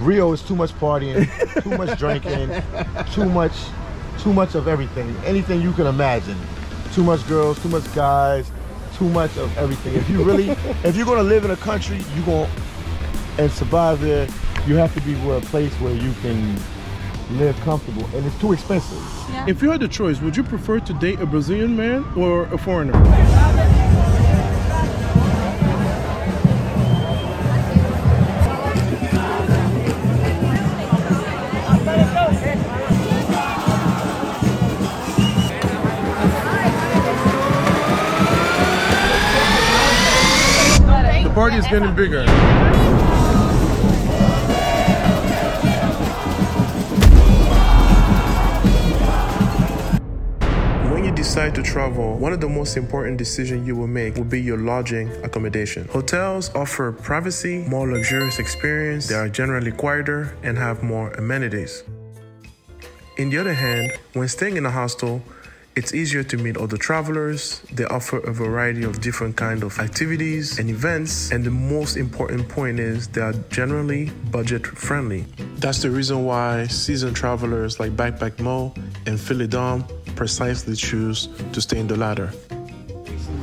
Rio is too much partying, too much drinking, too much, too much of everything. Anything you can imagine. Too much girls, too much guys, too much of everything. If you really, if you're gonna live in a country, you going and survive there, you have to be where a place where you can live comfortable, and it's too expensive. Yeah. If you had the choice, would you prefer to date a Brazilian man or a foreigner? Getting bigger. When you decide to travel, one of the most important decisions you will make will be your lodging accommodation. Hotels offer privacy, more luxurious experience, they are generally quieter and have more amenities. In the other hand, when staying in a hostel, it's easier to meet other travelers. They offer a variety of different kind of activities and events, and the most important point is they are generally budget friendly. That's the reason why seasoned travelers like Backpack Mo and Philly Dom precisely choose to stay in the latter.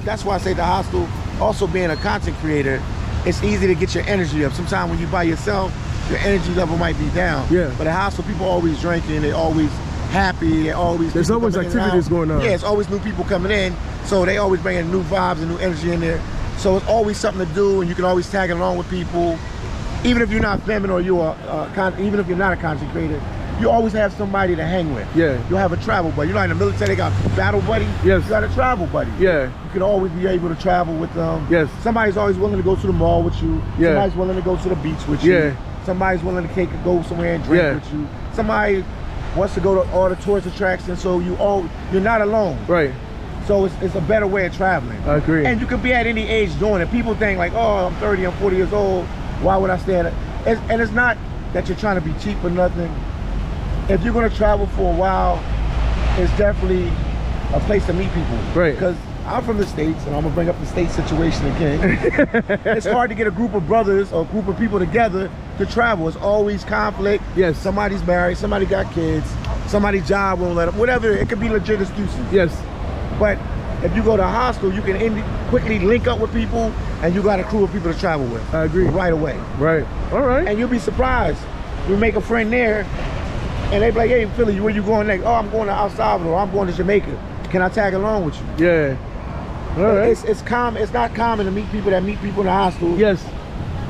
That's why I say the hostel, also being a content creator, it's easy to get your energy up. Sometimes when you by yourself, your energy level might be down. Yeah. But a hostel, people always drinking, they always happy, they always There's always and activities going on. Yeah, it's always new people coming in, so they always bringing new vibes and new energy in there. So it's always something to do, and you can always tag along with people. Even if you're not feminine or you're uh, con- even if you're not a content creator, you always have somebody to hang with. Yeah. You'll have a travel buddy. You know, in the military, they got battle buddy. Yes. You got a travel buddy. Yeah. You can always be able to travel with them. Yes. Somebody's always willing to go to the mall with you. Yeah. Somebody's willing to go to the beach with you. Yeah. Somebody's willing to take a go somewhere and drink Yeah. with you. Somebody wants to go to all the tourist attractions, so you all you're not alone. Right. So it's, it's a better way of traveling. I agree. And you can be at any age doing it. People think like, oh, I'm 30, I'm 40 years old. Why would I stay at it? It's, and it's not that you're trying to be cheap or nothing. If you're gonna travel for a while, it's definitely a place to meet people. Right. Because I'm from the States, and I'm gonna bring up the state situation again. it's hard to get a group of brothers or a group of people together to travel. It's always conflict. Yes. Somebody's married, somebody got kids, somebody's job won't let them, whatever. It could be legit excuses. Yes. But if you go to a hostel, you can quickly link up with people, and you got a crew of people to travel with. I agree. Right away. Right. All right. And you'll be surprised. You make a friend there, and they be like, "Hey, Philly, where you going next? Oh, I'm going to El Salvador. I'm going to Jamaica. Can I tag along with you?" Yeah. All right. It's it's common. It's not common to meet people that meet people in the hostel. yes.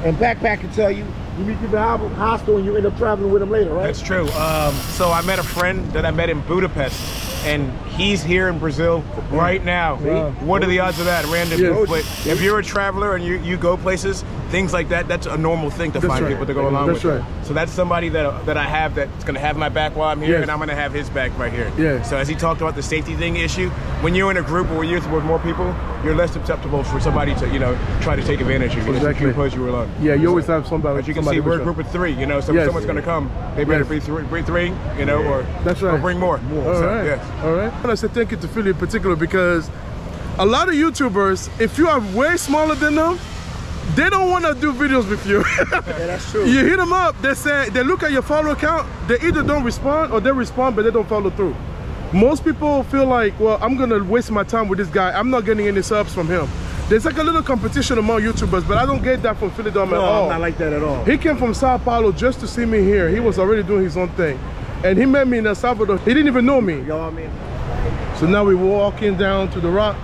And backpack can tell you, you meet people in the hostel, and you end up traveling with them later, right? That's true. Um, so I met a friend that I met in Budapest, and he's here in Brazil right now. Wow. What are the odds of that? Random. Yes. But if you're a traveler and you, you go places, things like that, that's a normal thing to That's find right. people to go along That's with. right. So that's somebody that that I have that's going to have my back while I'm here, Yes. and I'm going to have his back right here. Yeah. So as he talked about the safety thing issue, when you're in a group or you're with more people, you're less susceptible for somebody to you know try to take advantage of you. Exactly. If you alone. Yeah, you always have somebody. As you can see, we're a group of three. You know, so Yes. someone's going to come, they better Yes. be three, bring three, you know, or That's right. or bring more. you. All So, right. yes. All right. I said thank you to Philly in particular because a lot of YouTubers, if you are way smaller than them, they don't want to do videos with you. yeah, that's true. you hit them up, they say they look at your follower count, they either don't respond or they respond but they don't follow through. Most people feel like, well, I'm gonna waste my time with this guy. I'm not getting any subs from him. There's like a little competition among YouTubers, but I don't get that from Philly Dom at No, all. I'm not like that at all. He came from Sao Paulo just to see me here. He was already doing his own thing. And he met me in El Salvador. He didn't even know me. You know what I mean? So now we're walking down to the rock.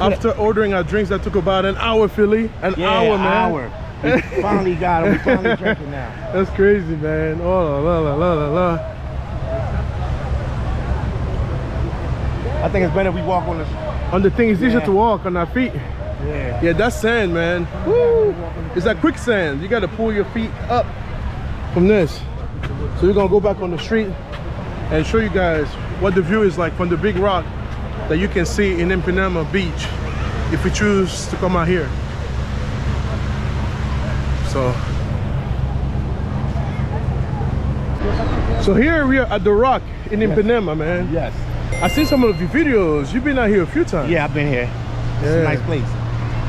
After ordering our drinks, that took about an hour, Philly. An Yeah, hour, man. hour. We finally got it. We finally drinking now. That's crazy, man. Oh, la, la, la, la, la. I think it's better we walk on the. On the thing, it's easier to walk on our feet. Yeah. Yeah, that's sand, man. Woo! It's like quicksand. You gotta pull your feet up from this. So we're gonna go back on the street and show you guys what the view is like from the big rock that you can see in Ipanema Beach if we choose to come out here. So, so here we are at the rock in Ipanema, man. Yes. I seen some of your videos. You've been out here a few times. Yeah, I've been here. It's Yeah. a nice place.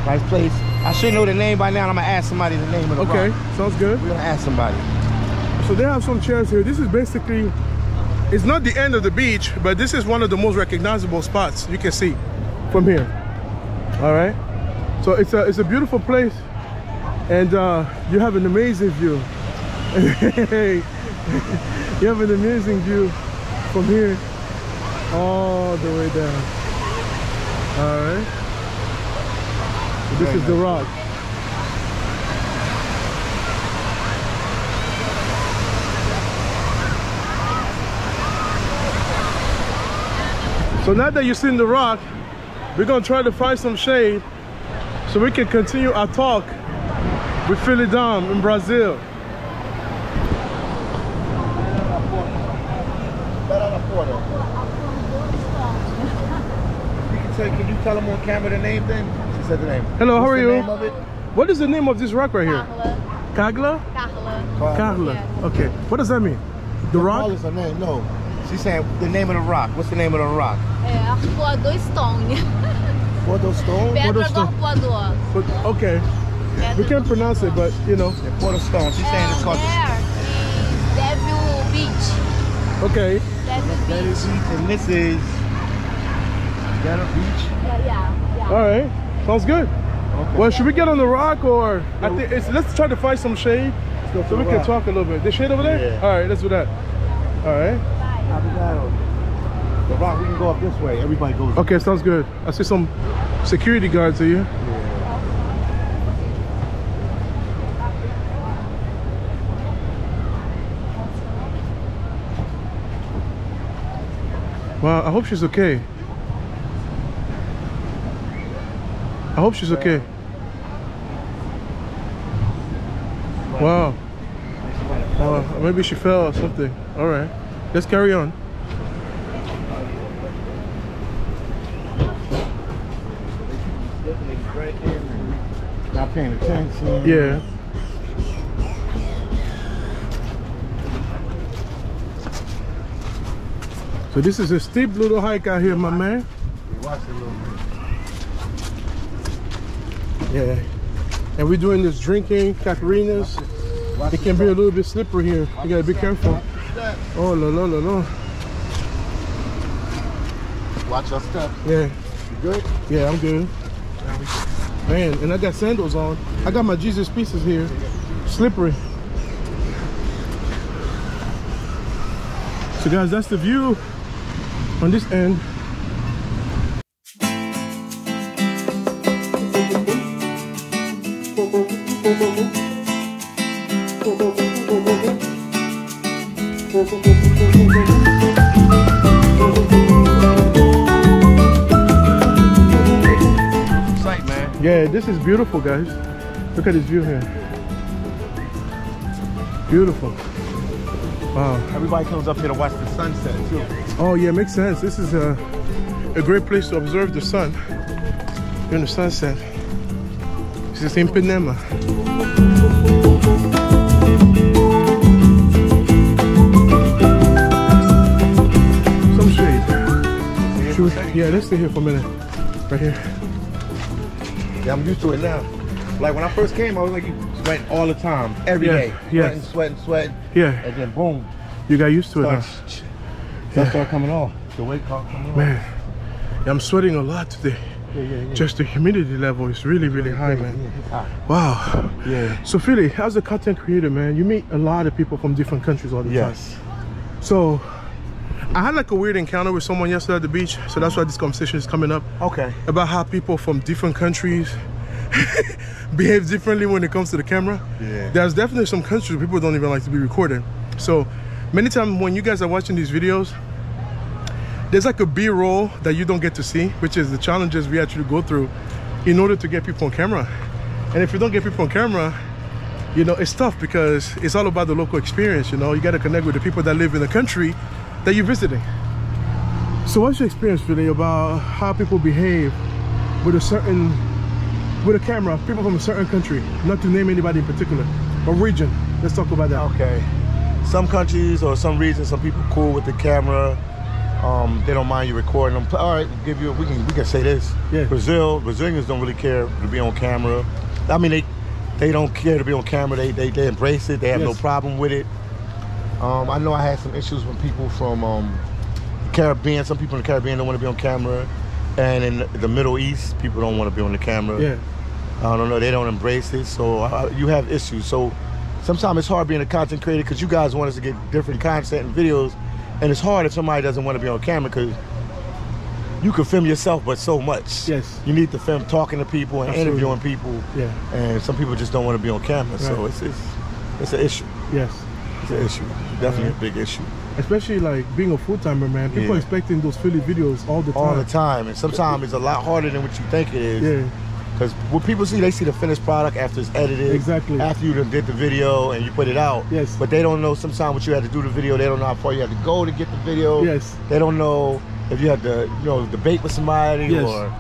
Nice place. I should know the name by now. I'm gonna ask somebody the name of the Okay, rock. sounds good. We're gonna ask somebody. So they have some chairs here. This is basically, it's not the end of the beach, but this is one of the most recognizable spots you can see from here. All right. So it's a it's a beautiful place, and uh, you have an amazing view. you have an amazing view from here all the way down. All right. So this Very is the rock. So now that you've seen the rock, we're gonna try to find some shade so we can continue our talk with Philly Dom in Brazil. You can you tell them on camera the name then? She said the name. Hello, how What's are the you? name of? What is the name of this rock right here? Carla. Kagla? Carla. Kagla. Yes. Okay. What does that mean? The rock? Call is her name. No. She's saying the name of the rock. What's the name of the rock? É Arpoador Stone. Porto Stone? Pedra do Stone. Arpoador. But, okay. Pedra We can't pronounce it, but you know. Yeah, Porto Stone. She's saying it's called there is Devil Beach. Okay. Devil Betty Beach. Beach, and this is Better Beach. Yeah, yeah, yeah. All right. Sounds good. Okay. Well, should we get on the rock or I think it's let's try to find some shade so we the can talk a little bit. The shade over there? Yeah. All right, let's do that. All right. The rock, we can go up this way. Everybody goes. Okay, sounds good. I see some security guards here. Wow, I hope she's okay. I hope she's okay. Wow. Wow, maybe she fell or something. All right, let's carry on. Not paying attention. Yeah. So this is a steep little hike out here, my man. Watch a little bit. Yeah. And we're doing this drinking, caipirinhas. It can be a little bit slippery here. You gotta be careful. Oh, la la la la. Watch your step. Yeah, You good? yeah, I'm good. Man, and I got sandals on. I got my Jesus pieces here. Slippery. So guys, that's the view on this end. This is beautiful, guys. Look at this view here. Beautiful. Wow. Everybody comes up here to watch the sunset too. Oh yeah, makes sense. This is a, a great place to observe the sun during the sunset. This is Ipanema. Some shade. We- yeah, let's stay here for a minute. Right here. Yeah, I'm used to it now. Like when I first came, I was like you sweating all the time, every Yeah, day, yes. Sweating, sweating, sweating. Yeah, And then boom, you got used to it, starts, stuff start coming off. The weight start coming off. Man, yeah, I'm sweating a lot today. Yeah, yeah, yeah. Just the humidity level is really, really high, Yeah, man. it's hot. Ah. Wow. Yeah. So Philly, as a content creator, man, you meet a lot of people from different countries all the time. Yes. So I had like a weird encounter with someone yesterday at the beach. So that's why this conversation is coming up Okay. about how people from different countries behave differently when it comes to the camera. Yeah. There's definitely some countries where people don't even like to be recorded. So many times when you guys are watching these videos, there's like a B-roll that you don't get to see, which is the challenges we actually go through in order to get people on camera. And if you don't get people on camera, you know, it's tough because it's all about the local experience, you know. You got to connect with the people that live in the country that you're visiting. So what's your experience really about how people behave with a certain with a camera, people from a certain country, not to name anybody in particular, or region. Let's talk about that. Okay. Some countries or some regions, some people cool with the camera. Um, they don't mind you recording them. All right, give you. We can we can say this. Yeah. Brazil, Brazilians don't really care to be on camera. I mean, they they don't care to be on camera. They they, they embrace it. They have no problem with it. Um, I know I had some issues with people from um, Caribbean. Some people in the Caribbean don't want to be on camera, and in the Middle East, people don't want to be on the camera. Yeah. I don't know. They don't embrace it, so you have issues. So sometimes it's hard being a content creator because you guys want us to get different content and videos, and it's hard if somebody doesn't want to be on camera because you can film yourself, but so much. Yes. You need to film talking to people and Absolutely. interviewing people. Yeah. And some people just don't want to be on camera, so it's it's it's an issue. Yes. It's an issue. Definitely a big issue. Especially like being a full timer, man. People Yeah. expecting those Philly videos all the time. All the time, and sometimes it's a lot harder than what you think it is. Yeah. Because what people see, they see the finished product after it's edited. Exactly. After you did the video and you put it out. Yes. But they don't know sometimes what you had to do the video. They don't know how far you had to go to get the video. Yes. They don't know if you had to, you know, debate with somebody Yes. or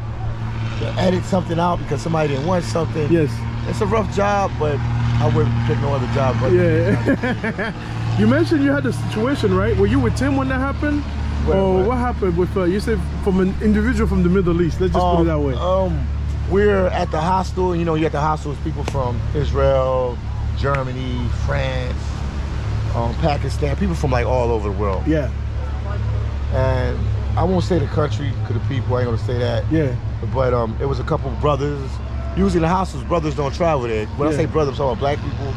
edit something out because somebody didn't want something. Yes. It's a rough job, but I wouldn't pick no other job. But Yeah. you mentioned you had a situation, right? Were you with Tim when that happened? Where- or where? what happened with, uh, you said from an individual from the Middle East. Let's just put it that way. Um, we're at the hostel. You know, you at the hostels, people from Israel, Germany, France, um, Pakistan, people from like all over the world. yeah. And I won't say the country because the people I ain't gonna say that. Yeah. But um, it was a couple of brothers. Usually in the hostels, brothers don't travel there. When I say brothers, I'm talking about black people.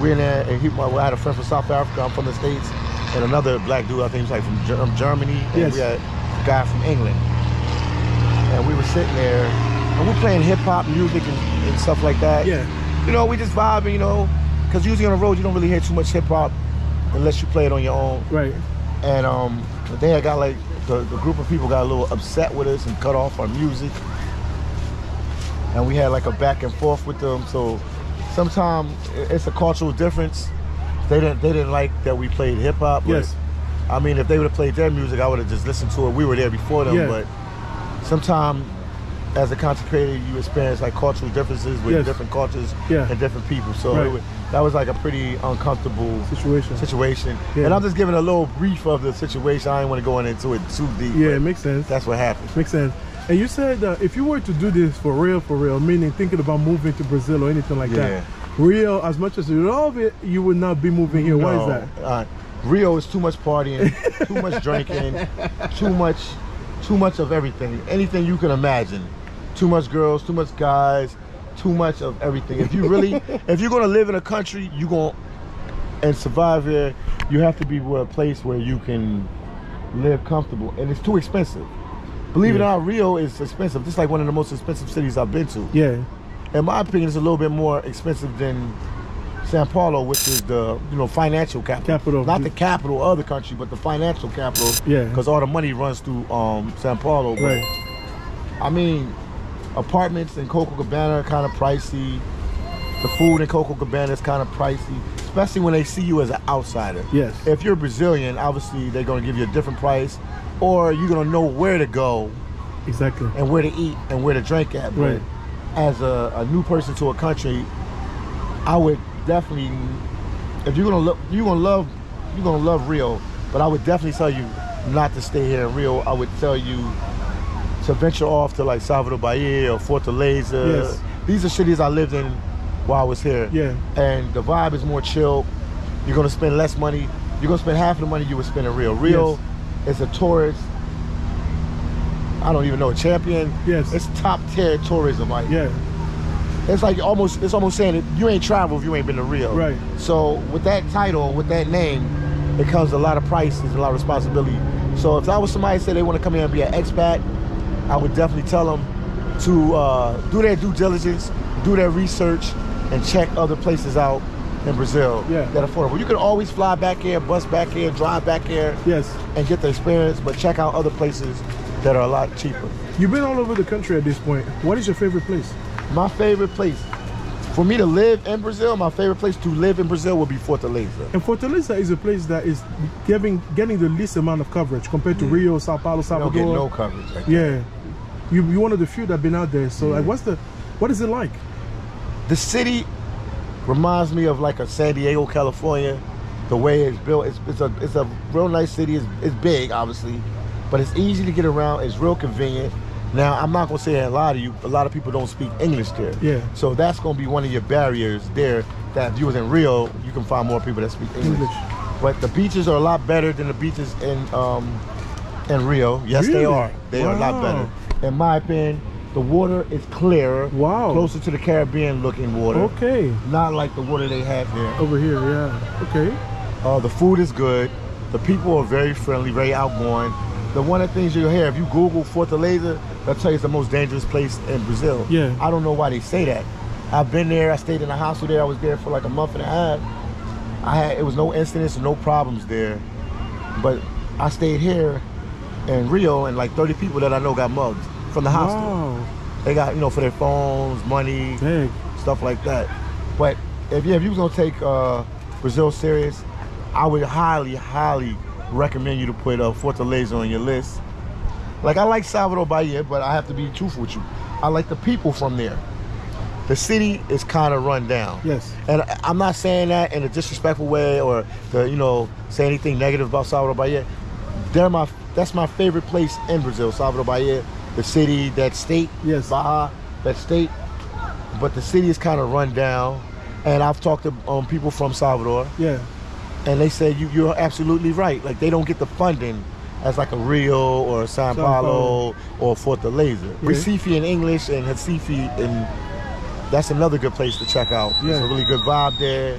We're in there, and he, I had a friend from South Africa. I'm from the states, and another black dude. I think he's like from um, Germany. And Yes. we had a guy from England. And we were sitting there, and we're playing hip hop music and, and stuff like that. Yeah. You know, we just vibing. You know, because usually on the road you don't really hear too much hip hop unless you play it on your own Right. and um, they had got like the, the group of people got a little upset with us and cut off our music, and we had like a back and forth with them. So sometimes it's a cultural difference. They didn't they didn't like that we played hip hop. Yes. I mean, if they would have played their music, I would have just listened to it. We were there before them, Yeah. but sometimes as a content creator, you experience like cultural differences with Yes. different cultures Yeah. and different people. So Right. it wa- that was like a pretty uncomfortable Situation. situation. Yeah. And I'm just giving a little brief of the situation. I didn't want to go into it too deep. Yeah, it makes sense. that's what happened. Makes sense. And you said uh, if you were to do this for real, for real, meaning thinking about moving to Brazil or anything like Yeah. that, real, as much as you love it, you would not be moving here. Why is that? Uh, Rio is too much partying, too much drinking, too much, too much of everything. Anything you can imagine. Too much girls, too much guys, too much of everything. If you really, if you're gonna live in a country, you going and survive here, you have to be a place where you can live comfortable, and it's too expensive. Believe it or not, Rio is expensive. This is like one of the most expensive cities I've been to. Yeah. in my opinion, it's a little bit more expensive than Sao Paulo, which is the you know financial capital. Capital. Not the capital of the country, but the financial capital. Yeah. Because all the money runs through um, Sao Paulo. Right. I mean, apartments in Copacabana are kind of pricey. The food in Copacabana is kind of pricey, especially when they see you as an outsider. Yes. If you're Brazilian, obviously they're going to give you a different price, or you're to know where to go Exactly. and where to eat and where to drink at. But Right. as a, a new person to a country, I would definitely, if you're gonna look, you're gonna love, you're gonna love Rio. But I would definitely tell you not to stay here in Rio. I would tell you to venture off to like Salvador Bahia or Fortaleza. Yes. These are cities I lived in while I was here. Yeah. And the vibe is more chill. You're gonna spend less money. You're gonna spend half of the money you would spend in Rio. Rio is a tourist. I don't even know a champion. Yes. It's top tier tourism. Like Yeah. it's like almost it's almost saying that you ain't traveled if you ain't been to Rio. Right. So with that title, with that name, it comes a lot of prices a lot of responsibility. So if I was somebody say they want to come here and be an expat, I would definitely tell them to uh, do their due diligence, do their research, and check other places out in Brazil Yeah. that affordable. You can always fly back here, bus back here, drive back here, Yes. and get the experience, but check out other places that are a lot cheaper. You've been all over the country at this point. What is your favorite place? My favorite place for me to live in Brazil, my favorite place to live in Brazil would be Fortaleza. And Fortaleza is a place that is giving getting the least amount of coverage compared to Rio, Sao Paulo, I don't Salvador. get no coverage. Like. Yeah. You you're one of the few that have been out there. So like what's the what is it like? The city reminds me of like a San Diego, California. The way it's built, it's, it's a it's a real nice city. It's, it's big, obviously, but it's easy to get around. It's real convenient. Now, I'm not gonna say a lot of you. A lot of people don't speak English there. Yeah. So that's gonna be one of your barriers there. That if you was in Rio, you can find more people that speak English. English. but the beaches are a lot better than the beaches in um, in Rio. Yes, they are. They are a lot better. In my opinion, the water is clearer. Wow. Closer to the Caribbean looking water. Okay. Not like the water they have here. Over here, yeah. Okay. Uh, the food is good. The people are very friendly, very outgoing. The one of the things you'll hear if you Google Fortaleza, they'll tell you it's the most dangerous place in Brazil. Yeah. I don't know why they say that. I've been there. I stayed in a hostel there. I was there for like a month and a half. I had it was no incidents, no problems there. But I stayed here in Rio, and like 30 people that I know got mugged from the hostel. Wow. They got you know for their phones, money, Dang. stuff like that. But if yeah, if you was gonna take uh, Brazil serious, I would highly, highly recommend you to put uh, Fortaleza on your list. Like I like Salvador Bahia, but I have to be truthful with you. I like the people from there. The city is kind of run down. Yes. And I'm not saying that in a disrespectful way or to, you know, say anything negative about Salvador Bahia. They're my that's my favorite place in Brazil, Salvador Bahia. The city, that state, Yes. Bahia, that state. But the city is kind of run down. And I've talked to um, people from Salvador, Yeah. and they say you, you're absolutely right. Like they don't get the funding as like a Rio or a Sao Sao Paulo or Fortaleza. Yeah. Recife in English and Recife in that's another good place to check out. It's a really good vibe there.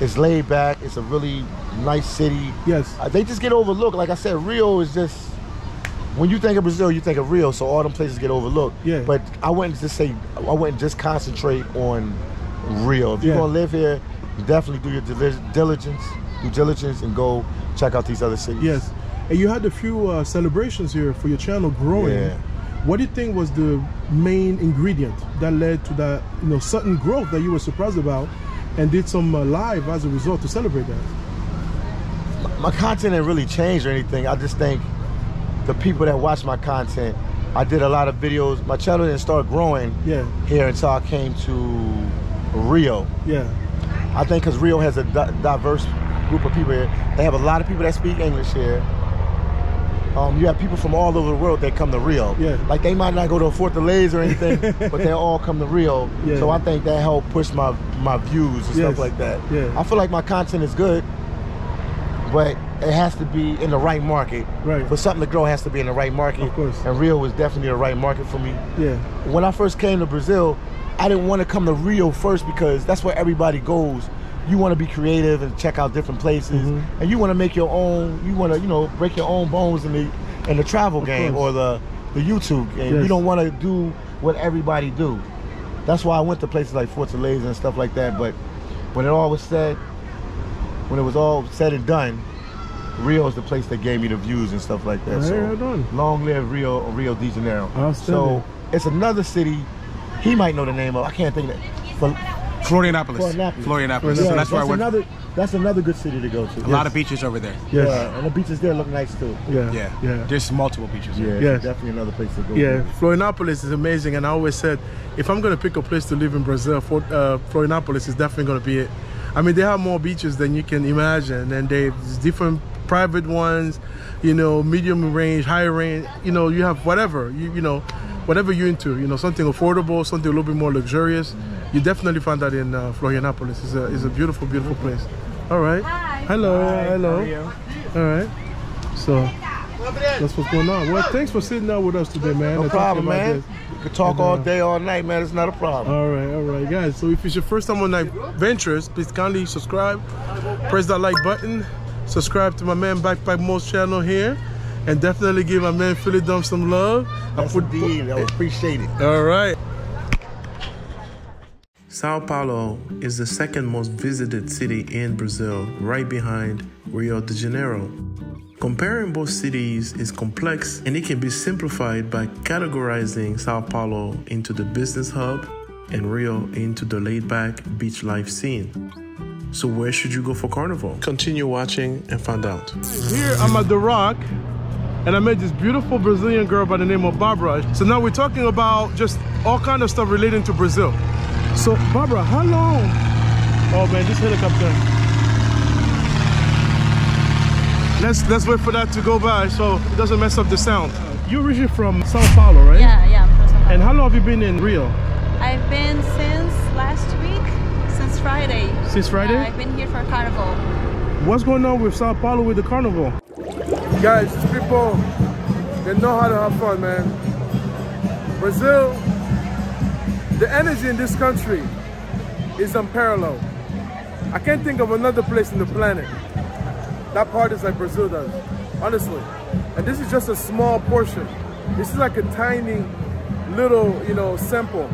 It's laid back. It's a really nice city. Yes. Uh, they just get overlooked. Like I said, Rio is just when you think of Brazil, you think of Rio. So all them places get overlooked. Yeah. But I wouldn't just say I wouldn't just concentrate on Rio. If you're gonna live here, definitely do your diligence, due diligence, and go check out these other cities. Yes. And you had a few uh, celebrations here for your channel growing. Yeah. What do you think was the main ingredient that led to that, you know, sudden growth that you were surprised about and did some uh, live as a result to celebrate that? my content didn't really change or anything. I just think the people that watch my content, I did a lot of videos. My channel didn't start growing Yeah. here until I came to Rio. Yeah. I think because Rio has a di- diverse group of people here. They have a lot of people that speak English here. Um, you have people from all over the world that come to Rio. Yeah. Like they might not go to Fortaleza or anything, but they all come to Rio. Yeah. So I think that helped push my my views and Yes. stuff like that. Yeah. I feel like my content is good, but it has to be in the right market. Right. For something to grow, has to be in the right market. Of course. And Rio was definitely the right market for me Yeah. when I first came to Brazil, I didn't want to come to Rio first because that's where everybody goes. You want to be creative and check out different places, Mm-hmm. and you want to make your own. You want to, you know, break your own bones in the in the travel game course. or the the YouTube game. Yes. You don't want to do what everybody do. That's why I went to places like Fortaleza and stuff like that. But when it all was said, when it was all said and done, Rio is the place that gave me the views and stuff like that. Right, so right on. long live Rio, Rio de Janeiro. So it's another city. He might know the name of. I can't think of it. But Florianopolis. Florianopolis. Florianopolis. yeah, So that's where I went. another. That's another good city to go to. A lot of beaches over there. Yes. Yeah, and the beaches there look nice too. Yeah. Yeah. Yeah. There's multiple beaches. Yeah, here. it's Yes. definitely another place to go. Yeah, Florianopolis is amazing, and I always said if I'm gonna pick a place to live in Brazil, for, uh, Florianopolis is definitely gonna be it. I mean, they have more beaches than you can imagine, and there's different private ones, you know, medium range, high range. You know, you have whatever you you know, whatever you're into. You know, something affordable, something a little bit more luxurious. You definitely find that in uh, Florianopolis. It's a it's a beautiful, beautiful place. All right. Hi. Hello. hello. How are you? All right. So that's what's going on. Well, thanks for sitting down with us today, man. No and problem, man. this. We could talk And, all uh, day, all night, man. It's not a problem. All right, all right, guys. So if it's your first time on Night Ventures, please kindly subscribe, press that like button, subscribe to my man Backpack Mo's channel here, and definitely give my man Philly Dom some love. I That's indeed. I appreciate it. all right. Sao Paulo is the second most visited city in Brazil, right behind Rio de Janeiro. Comparing both cities is complex and it can be simplified by categorizing Sao Paulo into the business hub and Rio into the laid back beach life scene. So, where should you go for carnival? Continue watching and find out. Here I'm at the Rock, and I met this beautiful Brazilian girl by the name of Barbara. So now we're talking about just all kind of stuff relating to Brazil. So Barbara, how long? Oh man, this helicopter. Let's let's wait for that to go by so it doesn't mess up the sound. You're originally from Sao Paulo, right? Yeah, yeah, I'm from São Paulo. And how long have you been in Rio? I've been since last week, since Friday. Since Friday? Yeah, I've been here for carnival. what's going on with Sao Paulo with the carnival? Guys, these people, they know how to have fun, man. Brazil, the energy in this country is unparalleled. I can't think of another place in the planet that parties like Brazil does, honestly. And this is just a small portion. This is like a tiny little, you know, sample.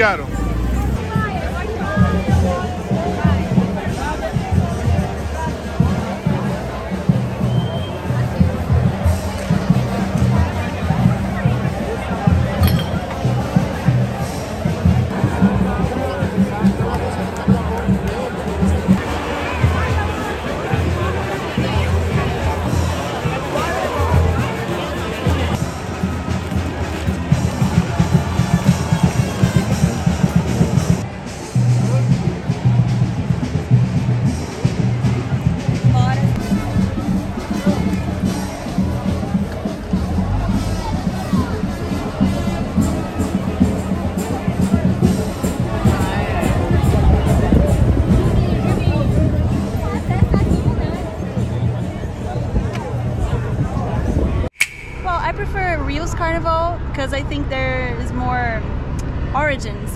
explicaron?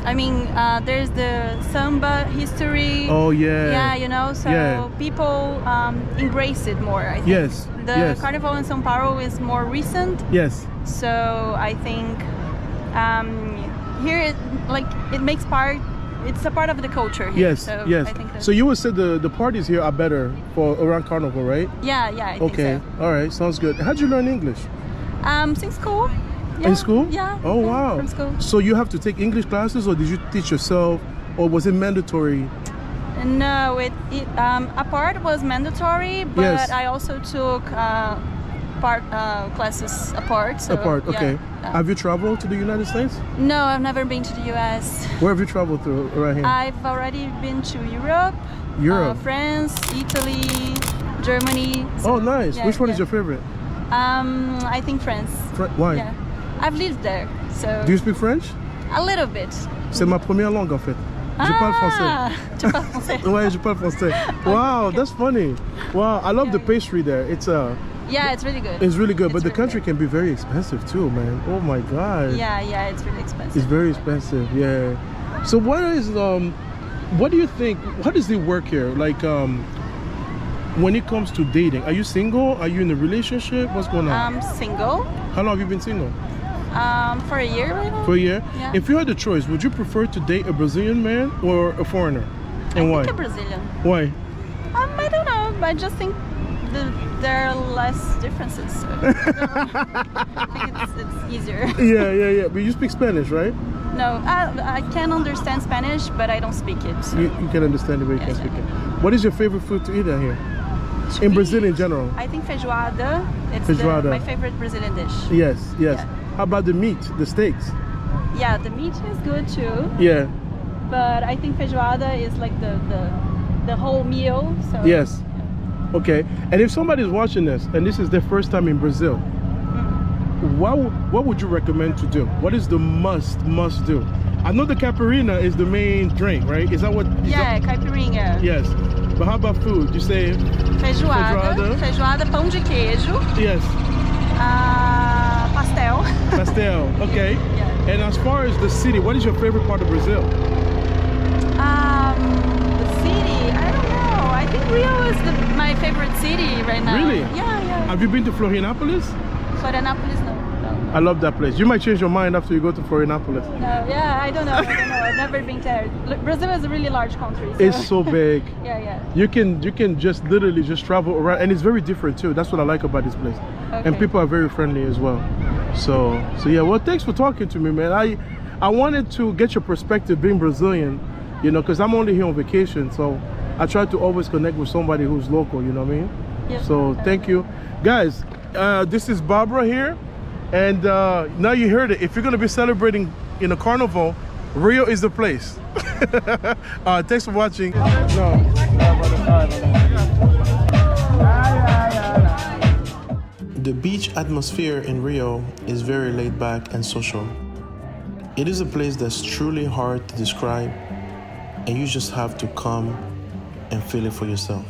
I mean, uh, there's the samba history. Oh yeah. Yeah, you know, so Yeah. people um, embrace it more. I think. Yes, The yes. Carnival in São Paulo is more recent, Yes. so I think um, here it like it makes part. It's a part of the culture here. Yes. So yes. I think So you would say the the parties here are better for around Carnival, right? yeah, yeah. I think Okay. so. All right. Sounds good. How'd you learn English? Um, since school. Yeah, In school? Yeah. Oh yeah, wow. From school. So you have to take English classes, or did you teach yourself, or was it mandatory? No, it, it um, a part was mandatory, but Yes. I also took uh, part uh, classes apart. So, Apart, okay. yeah. Have you traveled to the United States? No, I've never been to the U.S. Where have you traveled to right here? I've already been to Europe, Europe. uh, France, Italy, Germany. oh, nice. Which one is your favorite? Um, I think France. Fr- why? I've lived there, so Do you speak French? a little bit. C'est ma première langue en fait. Je parle français. Ah, tu parles français. Ouais, je parle français. Wow, that's funny. Wow, I love the Yeah. pastry there. It's uh, Yeah, it's really good. it's really good, but It's the country good. can be very expensive too, man. Oh my god. Yeah, yeah, it's really expensive. It's very expensive. Yeah. So what is um, what do you think? How does it work here? Like um, when it comes to dating, are you single? Are you in a relationship? What's going on? I'm single How long have you been single? Um, for a year right. For a year. Yeah. If you had the choice, would you prefer to date a Brazilian man or a foreigner? And I why? think a Brazilian. Why? Um, I don't know. I just think the, there are less differences. So I think it's, it's easier. yeah, yeah, yeah. But you speak Spanish, right? No, I, I can understand Spanish, but I don't speak it. So. You, you can understand it, but you Yeah, can yeah. speak it. What is your favorite food to eat out here? In Brazil in general? I think feijoada. It's Feijoada. The, my favorite Brazilian dish. Yes, yes. Yeah. How about the meat, the steaks? Yeah, the meat is good too, Yeah. but I think feijoada is like the the, the whole meal. So Yes. Okay. And if somebody's watching this and this is their first time in Brazil, Mm-hmm. what would, what would you recommend to do? What is the must must do? I know the caipirinha is the main drink, right? Is that what? is Yeah, that- caipirinha. yes. But how about food? You say Feijoada, Feijoada. feijoada, pão de queijo, yes, pastel. Okay. Yeah. And as far as the city, what is your favorite part of Brazil? Um, the city, I don't know. I think Rio is the, my favorite city right now. Really? Yeah, yeah. Have you been to Florianopolis? Florianopolis, no, no, I love that place. You might change your mind after you go to Florianopolis. no. Yeah, I don't know. I don't know. I've never been there. L- Brazil is a really large country. So. It's so big. yeah, yeah. You can you can just literally just travel around, and it's very different too. That's what I like about this place. okay. And people are very friendly as well. So so yeah. Well, thanks for talking to me, man. I I wanted to get your perspective being Brazilian, you know, because I'm only here on vacation. So I try to always connect with somebody who's local. You know what I mean? Yeah. So thank you, guys. Uh, this is Barbara here, and uh, now you heard it. If you're gonna be celebrating in a carnival, Rio is the place. uh, thanks for watching. The beach atmosphere in Rio is very laid back and social. It is a place that's truly hard to describe, and you just have to come and feel it for yourself.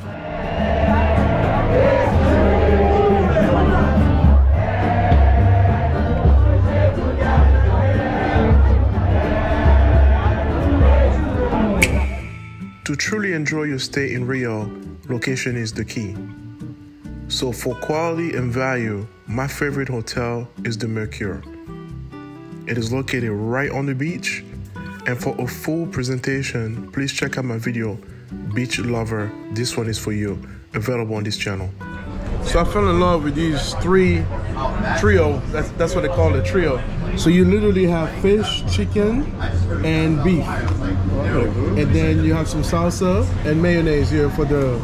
To truly enjoy your stay in Rio, location is the key. So, for quality and value, my favorite hotel is the Mercure. It is located right on the beach. And for a full presentation, please check out my video, Beach Lover. This one is for you, available on this channel. So I fell in love with these three trio. That's that's what they call it, trio. So you literally have fish, chicken, and beef, and then you have some salsa and mayonnaise here for the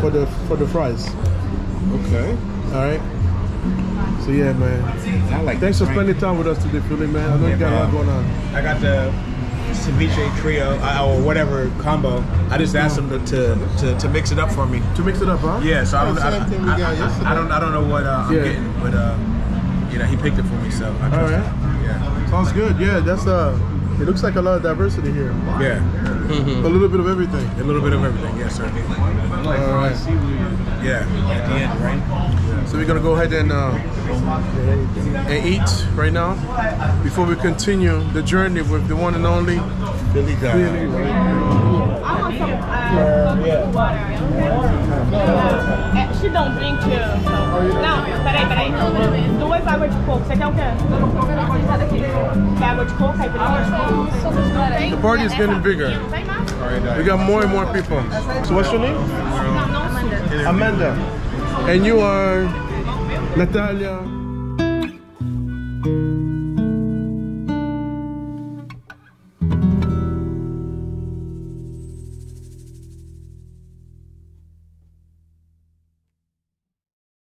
for the for the fries. Okay. All right. So yeah, man. I like Thanks for spending time with us today, Philly, man. I know you got a lot going on. I got the ceviche trio uh, or whatever combo. I just asked them to, to, to, to mix it up for me. To mix it up, huh? Yeah, so I don't, I, same thing we I- I- I don't I don't know what uh, I'm Yeah. getting, but uh, you know he picked it for me, so I All right. him. Yeah, Sounds good. Yeah, that's uh. It looks like a lot of diversity here. yeah, A little bit of everything. a little bit of everything. Yes, sir. All right. Yeah, at the end, right? So we're gonna go ahead and uh, and eat right now before we continue the journey with the one and only Billy guy. She don't drink too. Não, peraí, peraí. Duas águas de coco. Você quer o quê? Água de coco? Caipirinha? The party is getting bigger. We got more and more people. So what's your name? Não. Amanda. And you are Natalia.